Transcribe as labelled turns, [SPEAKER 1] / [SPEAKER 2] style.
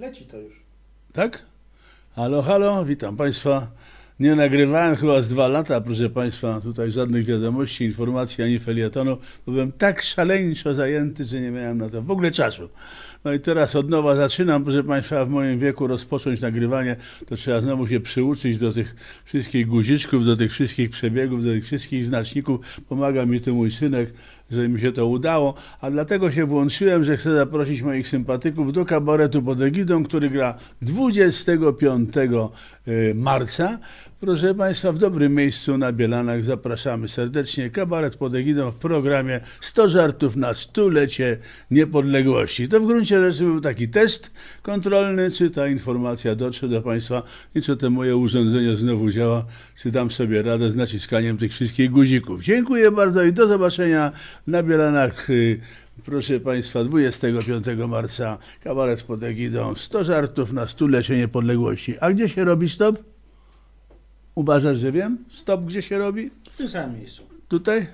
[SPEAKER 1] Leci to już.
[SPEAKER 2] Tak? Halo, halo, witam Państwa. Nie nagrywałem chyba z dwa lata, proszę Państwa, tutaj żadnych wiadomości, informacji ani felietonu, byłem tak szaleńczo zajęty, że nie miałem na to w ogóle czasu. No i teraz od nowa zaczynam, proszę Państwa, w moim wieku rozpocząć nagrywanie, to trzeba znowu się przyuczyć do tych wszystkich guziczków, do tych wszystkich przebiegów, do tych wszystkich znaczników. Pomaga mi tu mój synek, że mi się to udało, a dlatego się włączyłem, że chcę zaprosić moich sympatyków do kabaretu pod egidą, który gra 25 y, marca. Proszę Państwa, w dobrym miejscu na Bielanach zapraszamy serdecznie. Kabaret pod egidą w programie 100 żartów na stulecie niepodległości. To w gruncie rzeczy był taki test kontrolny, czy ta informacja dotrze do Państwa i czy to moje urządzenie znowu działa, czy dam sobie radę z naciskaniem tych wszystkich guzików. Dziękuję bardzo i do zobaczenia na Bielanach. y, Proszę Państwa, 25 marca kabaret pod egidą 100 żartów na stulecie niepodległości. A gdzie się robi stop? Uważasz, że wiem? Stop gdzie się robi?
[SPEAKER 1] W tym samym miejscu.
[SPEAKER 2] Tutaj?